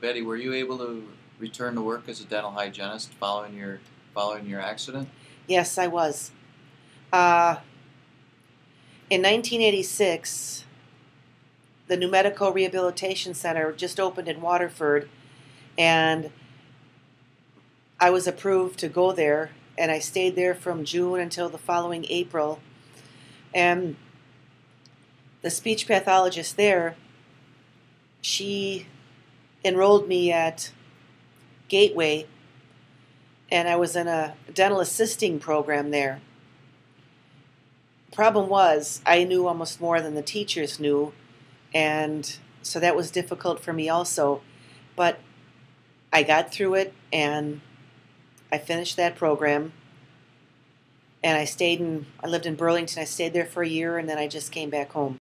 Betty, were you able to return to work as a dental hygienist following your following your accident? Yes, I was. Uh, in 1986, the New Medical Rehabilitation Center just opened in Waterford, and I was approved to go there, and I stayed there from June until the following April. And the speech pathologist there, she enrolled me at Gateway, and I was in a dental assisting program there. Problem was, I knew almost more than the teachers knew, and so that was difficult for me also. But I got through it, and I finished that program. And I stayed in, I lived in Burlington. I stayed there for a year, and then I just came back home.